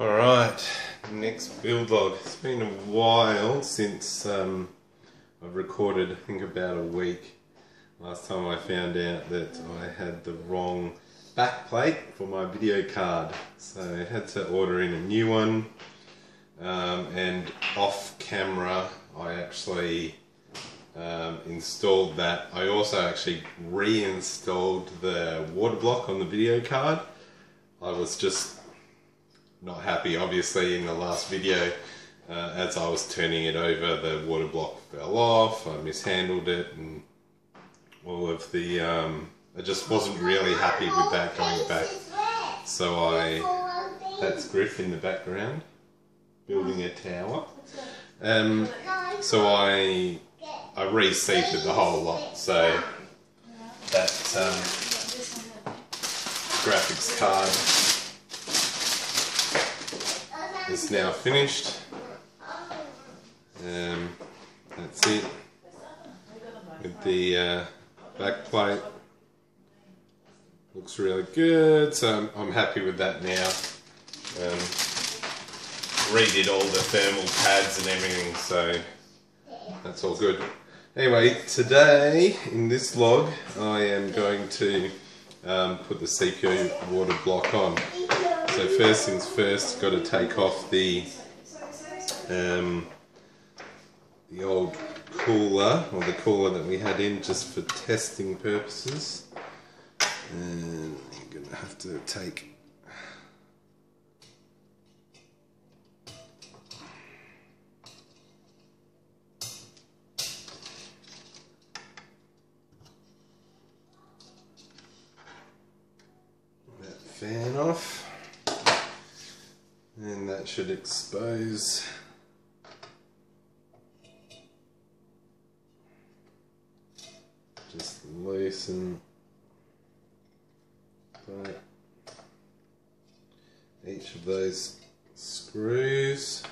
Alright, next build log. It's been a while since um, I've recorded, I think about a week. Last time I found out that I had the wrong back plate for my video card. So I had to order in a new one. Um, and off camera I actually um, installed that. I also actually reinstalled the water block on the video card. I was just not happy obviously in the last video uh, as I was turning it over the water block fell off I mishandled it and all of the um, I just wasn't really happy with that going back. So I that's Griff in the background building a tower. Um, so I I reseated the whole lot so that um, graphics card is now finished. Um, that's it. With the uh, back plate. Looks really good, so I'm, I'm happy with that now. Um, redid all the thermal pads and everything, so that's all good. Anyway, today in this log, I am going to um, put the CPU water block on. So first things first, got to take off the um, the old cooler, or the cooler that we had in just for testing purposes. And you're to have to take that fan off that should expose. Just loosen each of those screws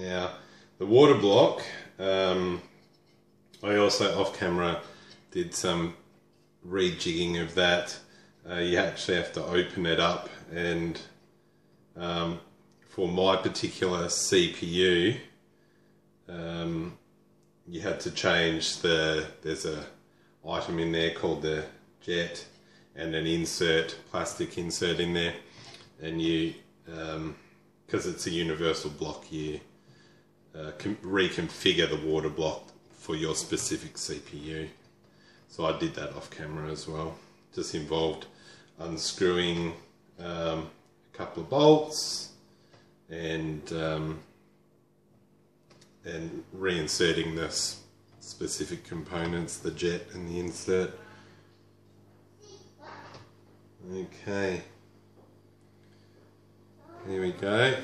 Now, the water block, um, I also off camera did some rejigging of that. Uh, you actually have to open it up and um, for my particular CPU, um, you had to change the, there's a item in there called the jet and an insert, plastic insert in there and you, because um, it's a universal block, you uh, reconfigure the water block for your specific CPU. So I did that off camera as well. Just involved unscrewing um, a couple of bolts and um, and reinserting the specific components, the jet and the insert. Okay, here we go.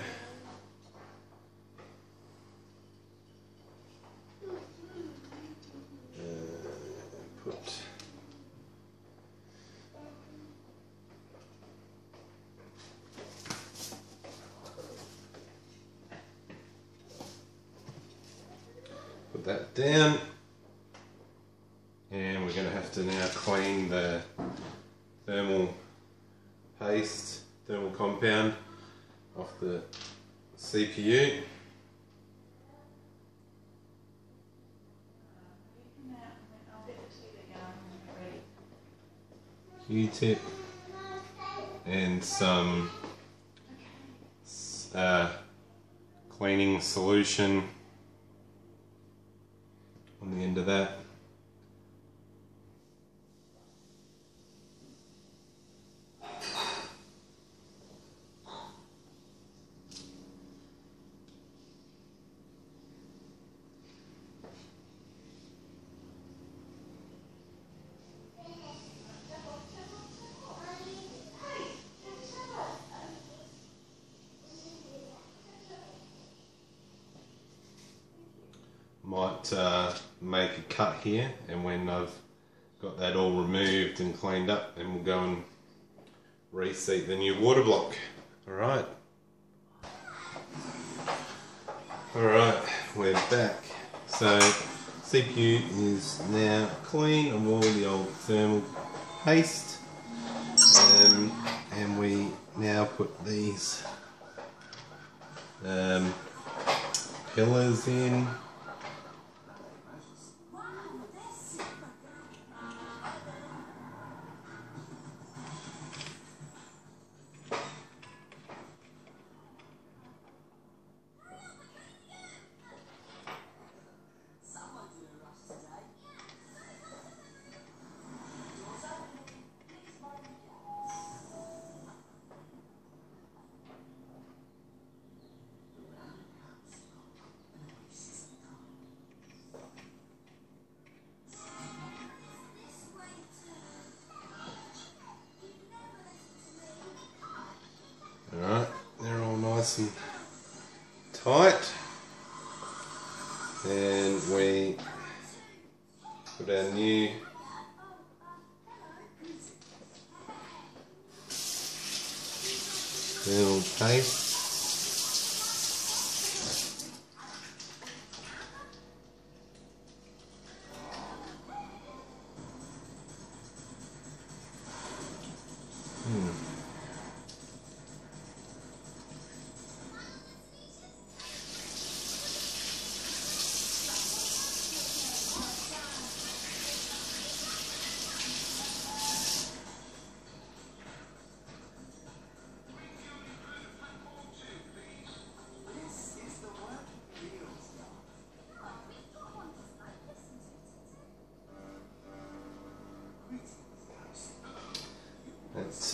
That down. And we're going to have to now clean the thermal paste, thermal compound off the CPU. Q-tip and some uh, cleaning solution on the end of that. might uh, make a cut here and when I've got that all removed and cleaned up, then we'll go and reseat the new water block. All right. All right, we're back. So CPU is now clean of all the old thermal paste, um, and we now put these um, pillars in.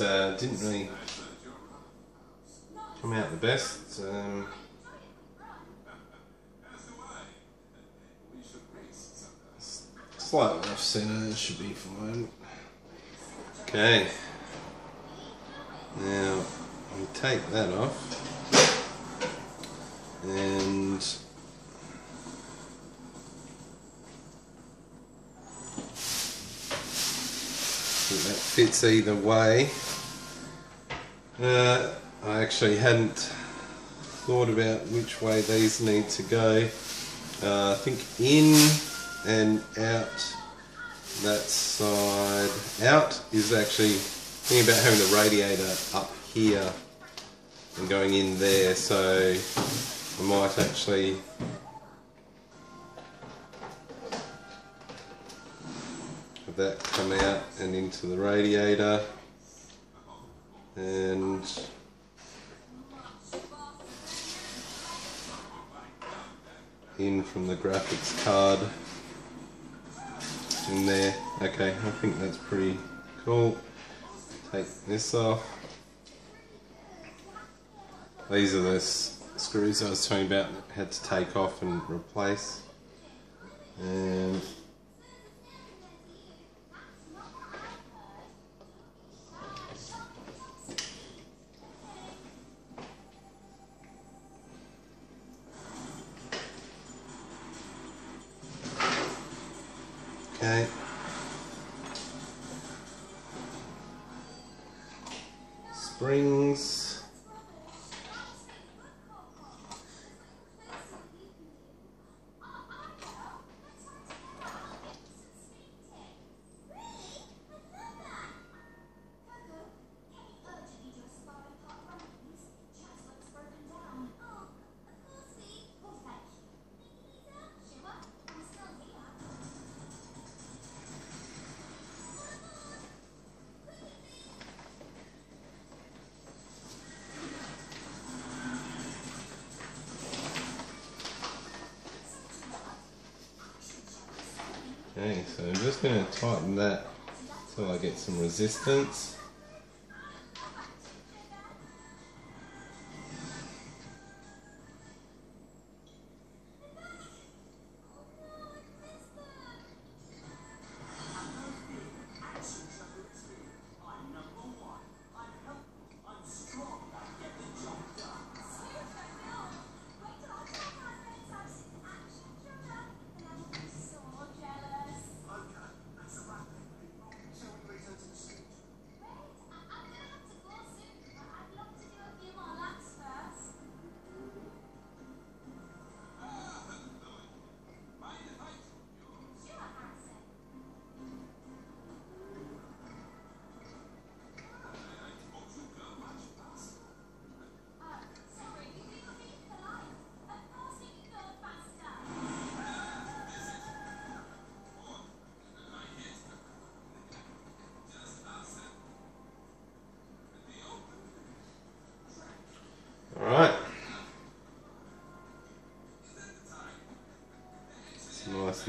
Uh, didn't really come out the best. Um, slightly off centre should be fine. Okay. Now we take that off and that fits either way. Uh, I actually hadn't thought about which way these need to go. Uh, I think in and out that side. Out is actually thinking about having the radiator up here and going in there, so I might actually have that come out and into the radiator and in from the graphics card in there. Okay, I think that's pretty cool. Take this off. These are the screws I was talking about had to take off and replace. And Okay. Springs. Okay, so I'm just going to tighten that so I get some resistance.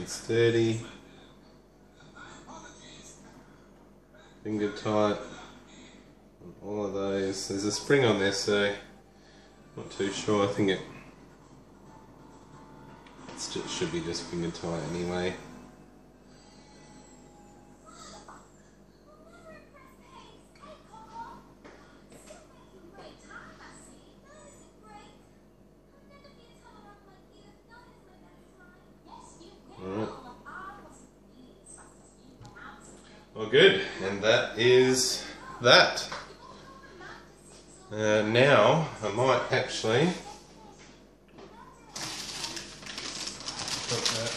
And sturdy. Finger tight. All of those. There's a spring on there, so not too sure. I think it it should be just finger tight anyway. Good, and that is that. Uh, now, I might actually put that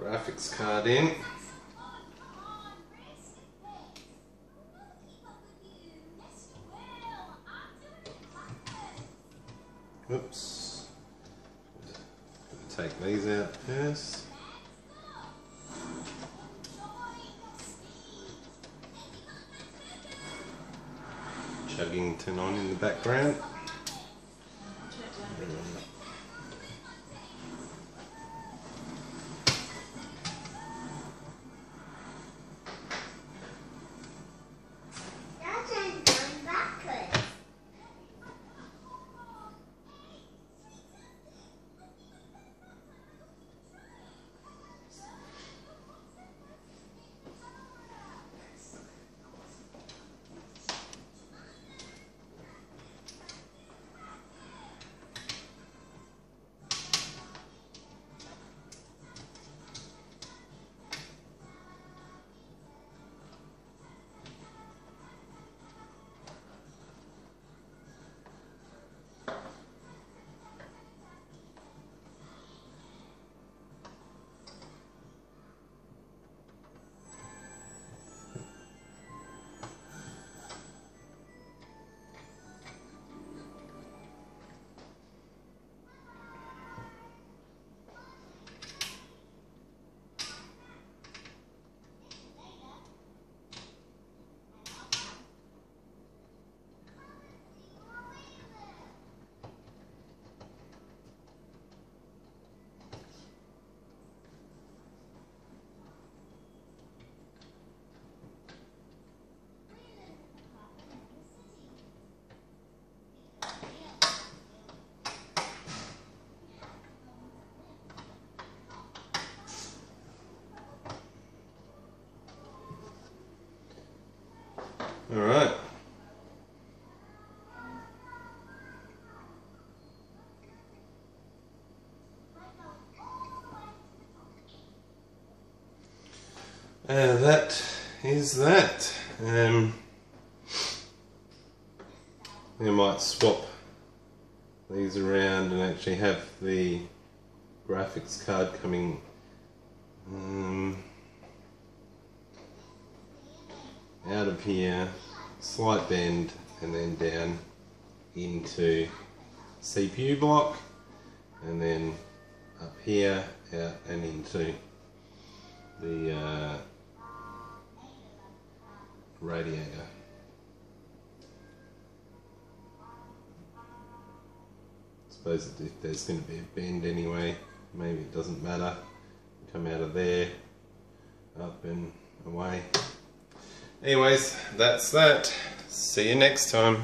graphics card in. Oops. Take these out first. Chuggington on in the background. Uh, that is that. Um, I might swap these around and actually have the graphics card coming um, out of here, slight bend, and then down into CPU block, and then up here, out and into the uh, radiator. suppose if there's going to be a bend anyway, maybe it doesn't matter. Come out of there, up and away. Anyways, that's that. See you next time.